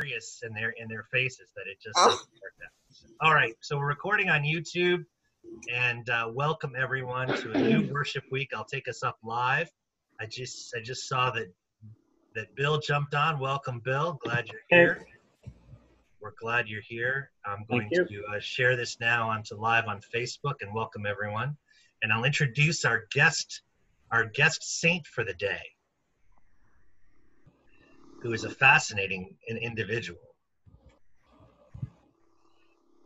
serious in their in their faces that it just Oh. doesn't out. All right, so we're recording on YouTube, and uh, welcome everyone to a new worship week. I'll take us up live. I just I just saw that that Bill jumped on. Welcome, Bill. Glad you're here. We're glad you're here. I'm going to uh, share this now onto live on Facebook and welcome everyone. And I'll introduce our guest, our guest saint for the day, who is a fascinating individual.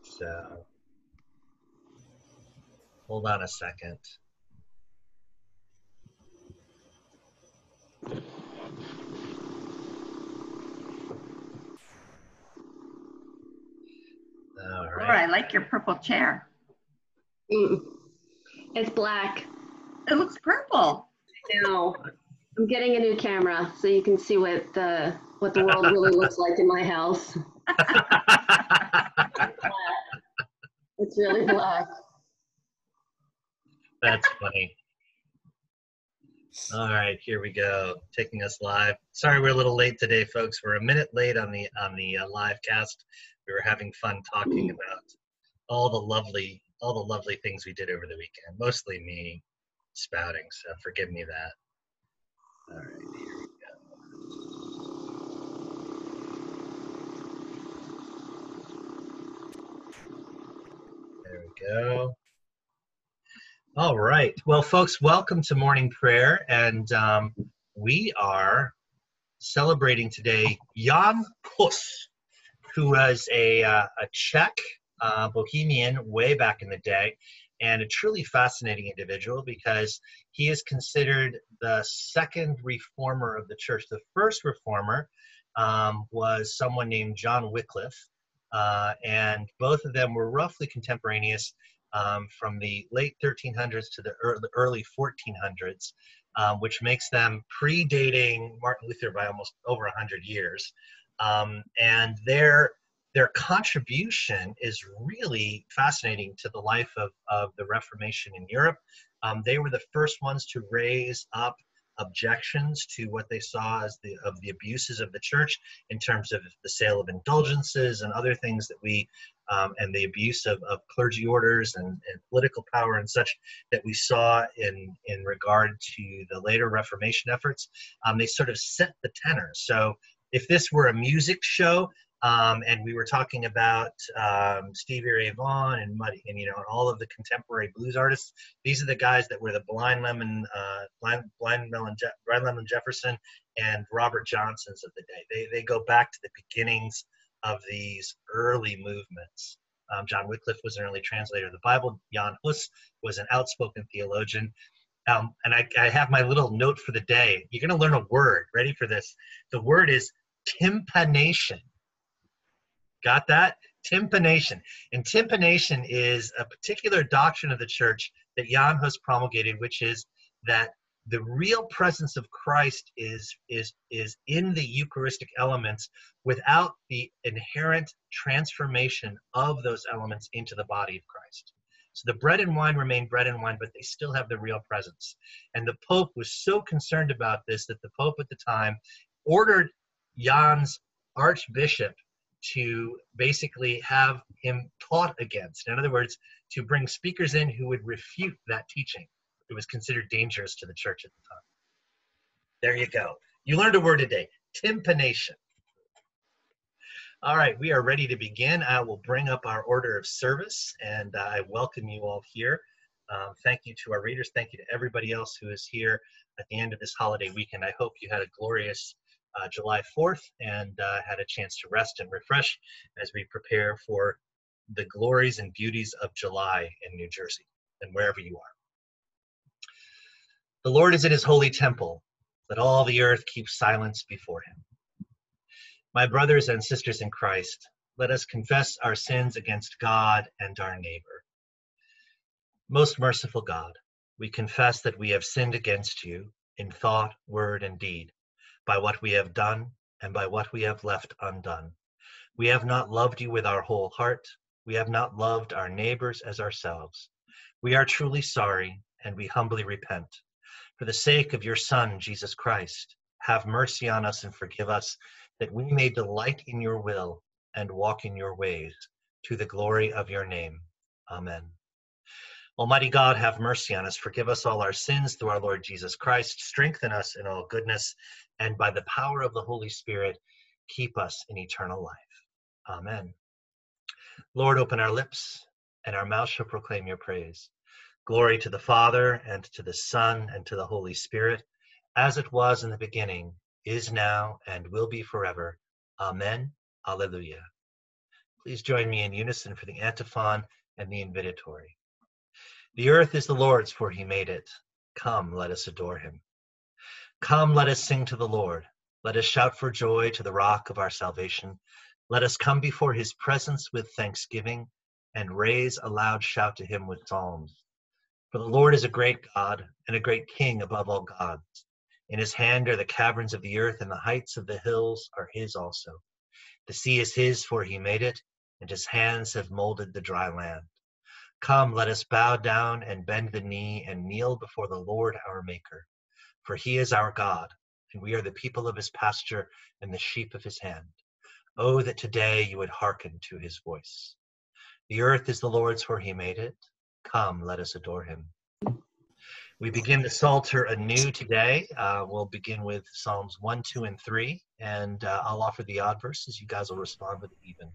So, hold on a second. All Laura. I like your purple chair. Mm. It's black. It looks purple. Now I'm getting a new camera so you can see what the what the world really looks like in my house. It's really black. That's funny. All right, here we go. Taking us live. Sorry, we're a little late today, folks. We're a minute late on the on the uh, live cast. We were having fun talking about all the lovely all the lovely things we did over the weekend. Mostly me spouting, so forgive me that. All right, go. There we go. All right. Well, folks, welcome to morning prayer. And um, we are celebrating today Jan Hus, who was a, uh, a Czech uh, bohemian way back in the day and a truly fascinating individual because he is considered the second reformer of the church. The first reformer um, was someone named John Wycliffe, uh, and both of them were roughly contemporaneous um, from the late 1300s to the ear- early 1400s, um, which makes them predating Martin Luther by almost over 100 years. Um, and their their contribution is really fascinating to the life of, of the Reformation in Europe. Um, they were the first ones to raise up objections to what they saw as the of the abuses of the church in terms of the sale of indulgences and other things that we um, and the abuse of, of clergy orders and, and political power and such that we saw in in regard to the later Reformation efforts. Um, they sort of set the tenor. So if this were a music show, um, and we were talking about um, Stevie Ray Vaughan and Muddy, and you know, and all of the contemporary blues artists. These are the guys that were the Blind Lemon, uh, Blind, Blind Melon, Je- Blind Lemon Jefferson, and Robert Johnsons of the day. They they go back to the beginnings of these early movements. Um, John Wycliffe was an early translator of the Bible. Jan Hus was an outspoken theologian. Um, and I, I have my little note for the day. You're going to learn a word. Ready for this? The word is tympanation. Got that? Tympanation. And tympanation is a particular doctrine of the church that Jan Hus promulgated, which is that the real presence of Christ is is is in the Eucharistic elements without the inherent transformation of those elements into the body of Christ. So the bread and wine remain bread and wine, but they still have the real presence. And the Pope was so concerned about this that the Pope at the time ordered Jan's archbishop to basically have him taught against. In other words, to bring speakers in who would refute that teaching. It was considered dangerous to the church at the time. There you go. You learned a word today timpanation. All right, we are ready to begin. I will bring up our order of service and uh, I welcome you all here. Um, thank you to our readers. Thank you to everybody else who is here at the end of this holiday weekend. I hope you had a glorious uh, July 4th and uh, had a chance to rest and refresh as we prepare for the glories and beauties of July in New Jersey and wherever you are. The Lord is in his holy temple. Let all the earth keep silence before him. My brothers and sisters in Christ, let us confess our sins against God and our neighbor. Most merciful God, we confess that we have sinned against you in thought, word, and deed, by what we have done and by what we have left undone. We have not loved you with our whole heart. We have not loved our neighbors as ourselves. We are truly sorry and we humbly repent. For the sake of your Son, Jesus Christ, have mercy on us and forgive us, that we may delight in your will and walk in your ways, to the glory of your name. Amen. Almighty God, have mercy on us. Forgive us all our sins through our Lord Jesus Christ. Strengthen us in all goodness, and by the power of the Holy Spirit, keep us in eternal life. Amen. Lord, open our lips, and our mouth shall proclaim your praise. Glory to the Father, and to the Son, and to the Holy Spirit, as it was in the beginning, is now, and will be forever. Amen. Alleluia. Please join me in unison for the antiphon and the invitatory. The earth is the Lord's, for he made it. Come, let us adore him. Come, let us sing to the Lord. Let us shout for joy to the rock of our salvation. Let us come before his presence with thanksgiving and raise a loud shout to him with psalms. For the Lord is a great God and a great King above all gods. In his hand are the caverns of the earth, and the heights of the hills are his also. The sea is his, for he made it, and his hands have molded the dry land. Come, let us bow down and bend the knee and kneel before the Lord our Maker. For he is our God, and we are the people of his pasture and the sheep of his hand. Oh, that today you would hearken to his voice. The earth is the Lord's, for he made it. Come, let us adore him. We begin the Psalter anew today. Uh, we'll begin with Psalms 1, 2, and 3, and uh, I'll offer the odd verses. You guys will respond with even.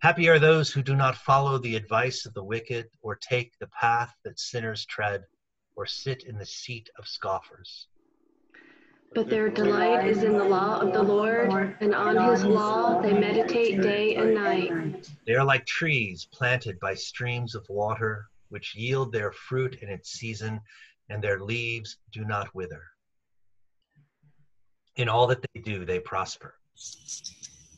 Happy are those who do not follow the advice of the wicked, or take the path that sinners tread, or sit in the seat of scoffers. But their delight is in the law of the Lord, and on his law they meditate day and night. They are like trees planted by streams of water, which yield their fruit in its season, and their leaves do not wither. In all that they do, they prosper.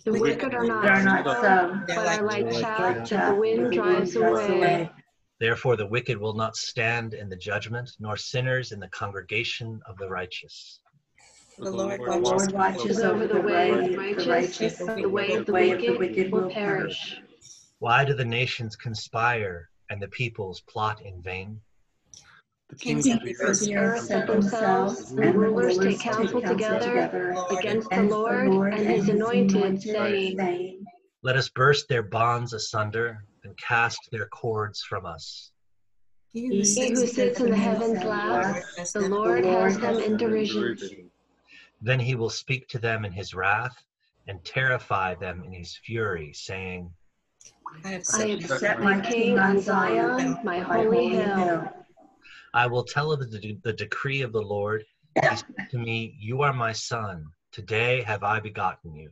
The wicked are not, Are not so, so, but are like like chaff that the wind drives away. Therefore, the wicked will not stand in the judgment, nor sinners in the congregation of the righteous. The Lord The Lord watches over the way of the righteous, the way of the way of the wicked wicked will will perish. Why do the nations conspire and the peoples plot in vain? The Kings kings of of the the earth earth set themselves, and the rulers take counsel together against the Lord and his anointed, saying, saying, Let us burst their bonds asunder and cast their cords from us. He He who sits in the heavens laughs, the Lord has them in derision. Then he will speak to them in his wrath and terrify them in his fury, saying, I have I have set set my king on Zion, my holy hill. I will tell of the, the decree of the Lord. He said to me, You are my son. Today have I begotten you.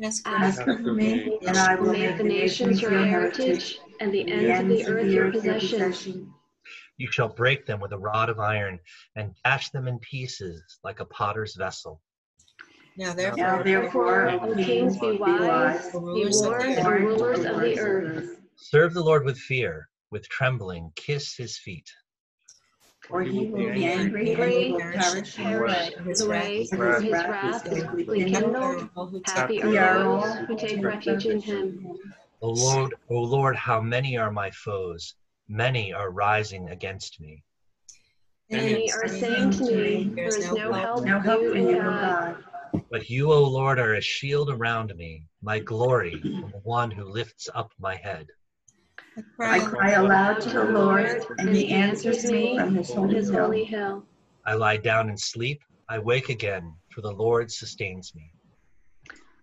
Ask Ask of me, and I will Make the nations your heritage, and the ends of the earth your possession. You shall break them with a rod of iron and dash them in pieces like a potter's vessel. Now Now therefore, therefore, O kings, be wise, ye lords and rulers of the earth. Serve the Lord with fear, with trembling, kiss his feet. For he will be angry and he will perish in the Perish way. the way, For for his his wrath wrath is is quickly kindled. Happy are are all those who take refuge in him. O Lord, O Lord, how many are my foes? Many are rising against me. Many are saying to me, There is no help No for help in you, O God. God. But you, O Lord, are a shield around me, my glory, and the one who lifts up my head. I cry aloud to the Lord, and he answers me from his holy hill. hill. I lie down and sleep. I wake again, for the Lord sustains me.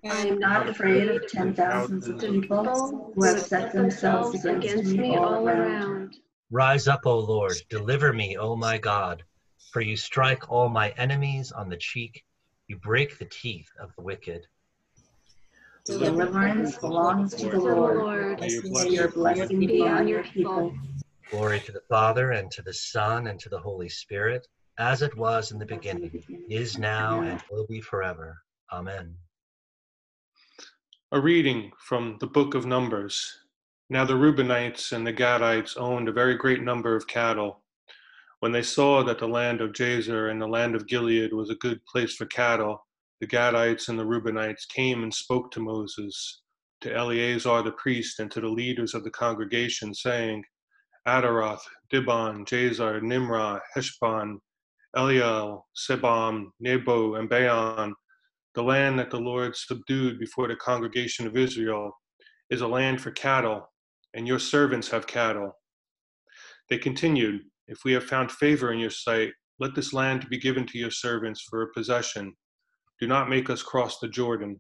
I am Not afraid of ten thousands of people who have set themselves against me all around. Rise up, O Lord, deliver me, O my God, for you strike all my enemies on the cheek. You break the teeth of the wicked. Deliverance belongs to the Lord. Lord, May your blessing be on your people. Glory to the Father, and to the Son, and to the Holy Spirit, as it was in the beginning, is now, and will be forever. Amen. A reading from the book of Numbers. Now the Reubenites and the Gadites owned a very great number of cattle. When they saw that the land of Jazer and the land of Gilead was a good place for cattle, the Gadites and the Reubenites came and spoke to Moses, to Eleazar the priest, and to the leaders of the congregation, saying, Ataroth, Dibon, Jazer, Nimrah, Heshbon, Eliel, Sebam, Nebo, and Beon The land that the Lord subdued before the congregation of Israel is a land for cattle, and your servants have cattle. They continued, If we have found favor in your sight, let this land be given to your servants for a possession. Do not make us cross the Jordan.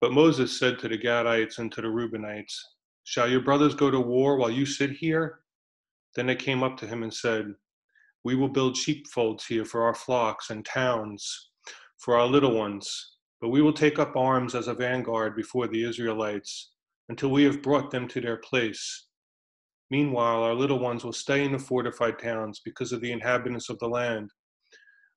But Moses said to the Gadites and to the Reubenites, Shall your brothers go to war while you sit here? Then they came up to him and said, We will build sheepfolds here for our flocks and towns for our little ones, but we will take up arms as a vanguard before the Israelites until we have brought them to their place. Meanwhile, our little ones will stay in the fortified towns because of the inhabitants of the land.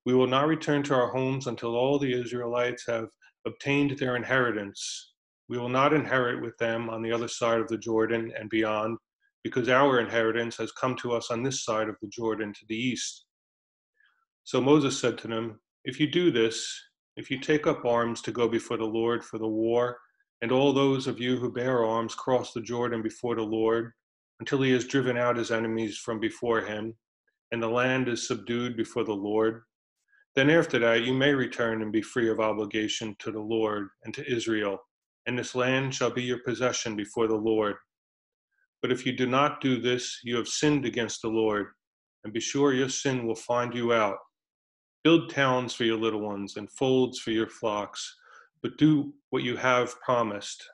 We will not return to our homes until all the Israelites have obtained their inheritance. We will not inherit with them on the other side of the Jordan and beyond, because our inheritance has come to us on this side of the Jordan to the east. So Moses said to them, If you do this, if you take up arms to go before the Lord for the war, and all those of you who bear arms cross the Jordan before the Lord, until he has driven out his enemies from before him, and the land is subdued before the Lord, then after that you may return and be free of obligation to the Lord and to Israel, and this land shall be your possession before the Lord. But if you do not do this, you have sinned against the Lord, and be sure your sin will find you out. Build towns for your little ones and folds for your flocks, but do what you have promised.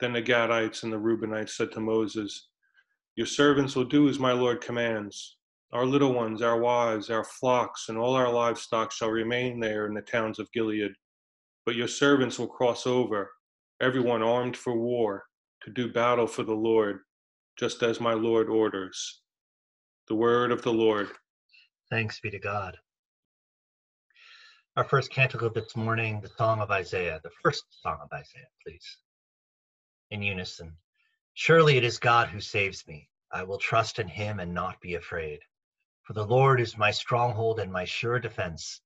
Then the Gadites and the Reubenites said to Moses, Your servants will do as my Lord commands. Our little ones, our wives, our flocks, and all our livestock shall remain there in the towns of Gilead. But your servants will cross over, everyone armed for war, to do battle for the Lord, just as my Lord orders. The word of the Lord. Thanks be to God. Our first canticle this morning, the Song of Isaiah, the first Song of Isaiah, please. In unison. Surely it is God who saves me. I will trust in him and not be afraid. For the Lord is my stronghold and my sure defense,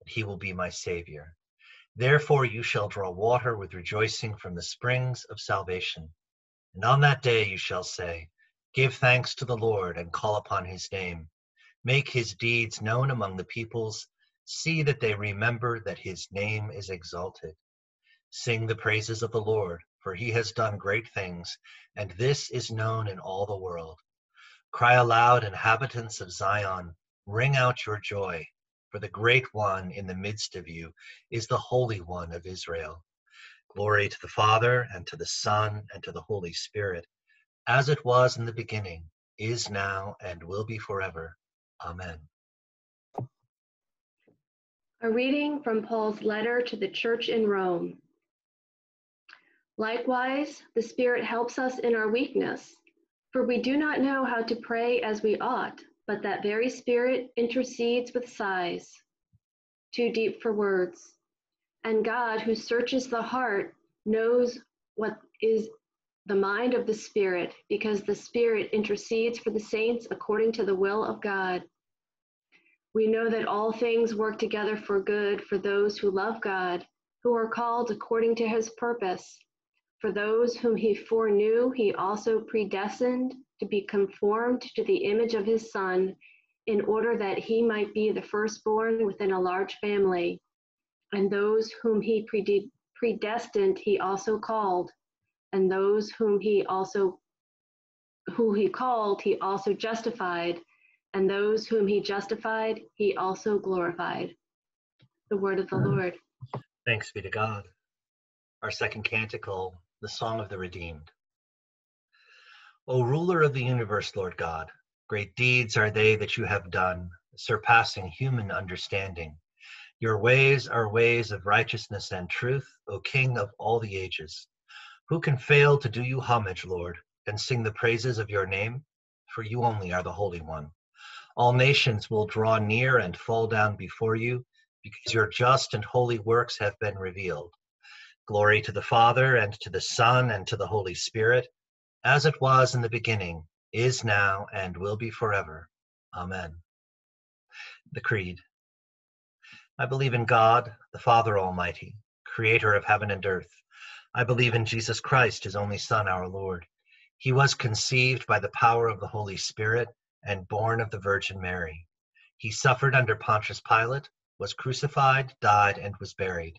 and he will be my savior. Therefore you shall draw water with rejoicing from the springs of salvation. And on that day you shall say, Give thanks to the Lord and call upon his name. Make his deeds known among the peoples. See that they remember that his name is exalted. Sing the praises of the Lord, for he has done great things, and this is known in all the world. Cry aloud, inhabitants of Zion, ring out your joy, for the great one in the midst of you is the Holy One of Israel. Glory to the Father, and to the Son, and to the Holy Spirit, as it was in the beginning, is now, and will be forever. Amen. A reading from Paul's letter to the church in Rome. Likewise, the Spirit helps us in our weakness, for we do not know how to pray as we ought, but that very Spirit intercedes with sighs, too deep for words. And God, who searches the heart, knows what is the mind of the Spirit, because the Spirit intercedes for the saints according to the will of God. We know that all things work together for good for those who love God, who are called according to his purpose. For those whom he foreknew, he also predestined to be conformed to the image of his Son, in order that he might be the firstborn within a large family. And those whom he predestined, he also called. And those whom he also who he called, he also justified and those whom he justified, he also glorified. The word of the Lord. Thanks be to God. Our second canticle, the Song of the Redeemed. O ruler of the universe, Lord God, great deeds are they that you have done, surpassing human understanding. Your ways are ways of righteousness and truth, O King of all the ages. Who can fail to do you homage, Lord, and sing the praises of your name? For you only are the Holy One. All nations will draw near and fall down before you, because your just and holy works have been revealed. Glory to the Father, and to the Son, and to the Holy Spirit, as it was in the beginning, is now, and will be forever. Amen. The Creed. I believe in God, the Father Almighty, creator of heaven and earth. I believe in Jesus Christ, his only Son, our Lord. He was conceived by the power of the Holy Spirit and born of the Virgin Mary. He suffered under Pontius Pilate, was crucified, died, and was buried.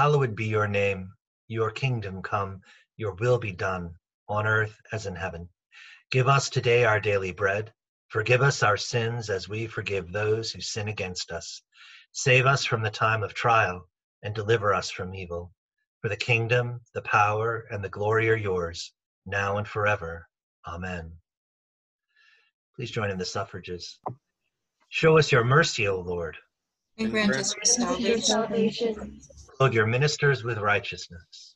hallowed be your name. Your kingdom come, your will be done, on earth as in heaven. Give us today our daily bread. Forgive us our sins as we forgive those who sin against us. Save us from the time of trial and deliver us from evil. For the kingdom, the power, and the glory are yours, now and forever. Amen. Please join in the suffrages. Show us your mercy, O Lord. And grant us your Your salvation. salvation, Clothe your ministers with righteousness.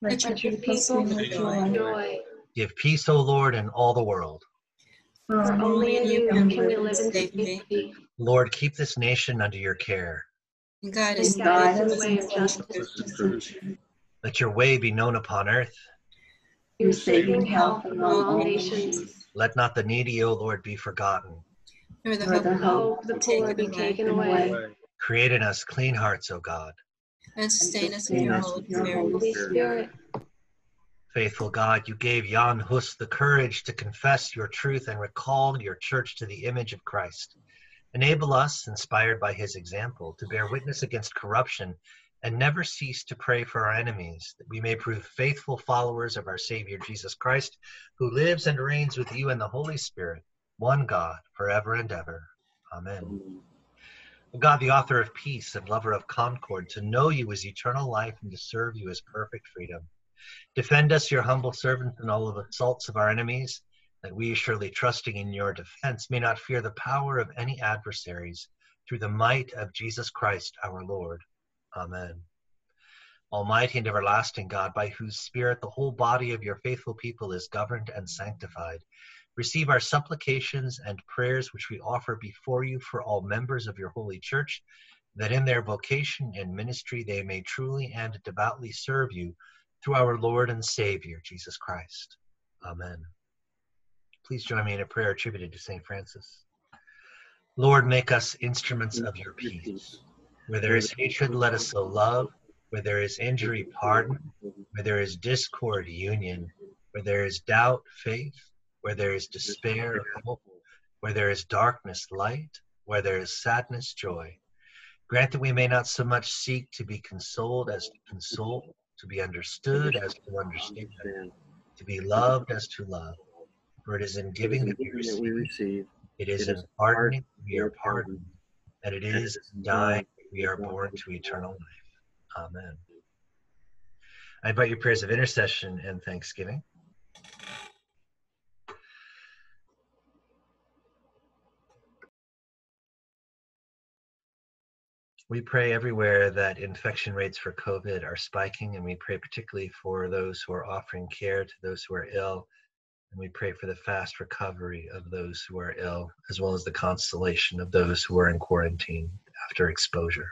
Let your let your people people sing with joy. joy. Give peace, O Lord, in all the world. For only in you can can we live in safety. safety. Lord, keep this nation under your care. And guide And us in the way of of justice. justice. Let your way be known upon earth. Your saving health among all nations. Let not the needy, O Lord, be forgotten. Nor the hope the The hope of the poor be taken away. Create in us clean hearts, O God. And sustain us with sustain your Holy Spirit. Holy Holy Spirit, Faithful God, you gave Jan Hus the courage to confess your truth and recall your church to the image of Christ. Enable us, inspired by his example, to bear witness against corruption and never cease to pray for our enemies, that we may prove faithful followers of our Savior Jesus Christ, who lives and reigns with you in the Holy Spirit, one God, forever and ever. Amen. God, the author of peace and lover of concord, to know you is eternal life and to serve you is perfect freedom. Defend us, your humble servants, in all the assaults of our enemies, that we, surely trusting in your defense, may not fear the power of any adversaries, through the might of Jesus Christ our Lord. Amen. Almighty and everlasting God, by whose Spirit the whole body of your faithful people is governed and sanctified, receive our supplications and prayers which we offer before you for all members of your holy church, that in their vocation and ministry they may truly and devoutly serve you through our Lord and Savior, Jesus Christ. Amen. Please join me in a prayer attributed to St. Francis. Lord, make us instruments of your peace. Where there is hatred, let us sow love. Where there is injury, pardon. Where there is discord, union. Where there is doubt, faith. Where there is despair, hope. Where there is darkness, light. Where there is sadness, joy. Grant that we may not so much seek to be consoled as to console, to be understood as to understand, to be loved as to love. For it is in giving that we receive, receive. it is in pardoning we are pardoned, and it is in dying we are born to eternal life. Amen. I invite your prayers of intercession and thanksgiving. We pray everywhere that infection rates for COVID are spiking, and we pray particularly for those who are offering care to those who are ill. And we pray for the fast recovery of those who are ill, as well as the consolation of those who are in quarantine after exposure.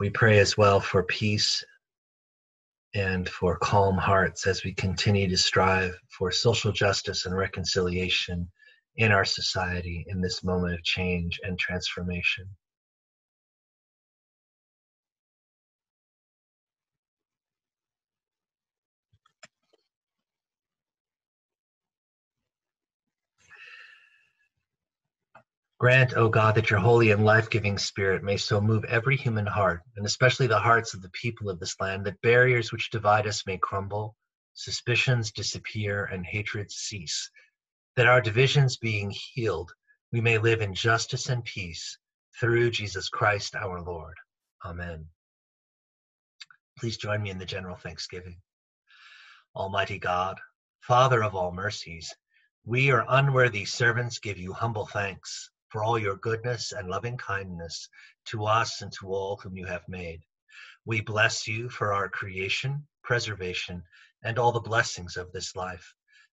We pray as well for peace and for calm hearts as we continue to strive for social justice and reconciliation in our society in this moment of change and transformation. Grant, O God, that your holy and life giving spirit may so move every human heart, and especially the hearts of the people of this land, that barriers which divide us may crumble, suspicions disappear, and hatreds cease. That our divisions being healed, we may live in justice and peace through Jesus Christ our Lord. Amen. Please join me in the general thanksgiving. Almighty God, Father of all mercies, we, your unworthy servants, give you humble thanks for all your goodness and loving kindness to us and to all whom you have made. We bless you for our creation, preservation, and all the blessings of this life,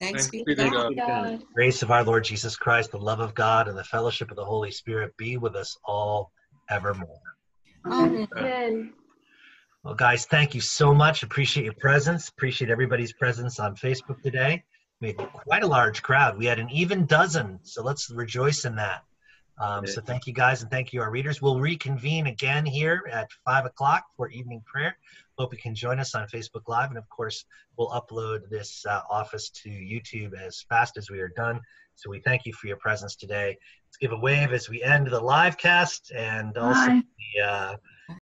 Thanks Thanks be be to to God. God. God. Grace of our Lord Jesus Christ, the love of God, and the fellowship of the Holy Spirit be with us all evermore. Amen. Amen. Well, guys, thank you so much. Appreciate your presence. Appreciate everybody's presence on Facebook today. We had quite a large crowd. We had an even dozen, so let's rejoice in that. Um, so thank you guys and thank you our readers. We'll reconvene again here at five o'clock for evening prayer. Hope you can join us on Facebook Live, and of course, we'll upload this uh, office to YouTube as fast as we are done. So we thank you for your presence today. Let's give a wave as we end the live cast and also Bye. the uh,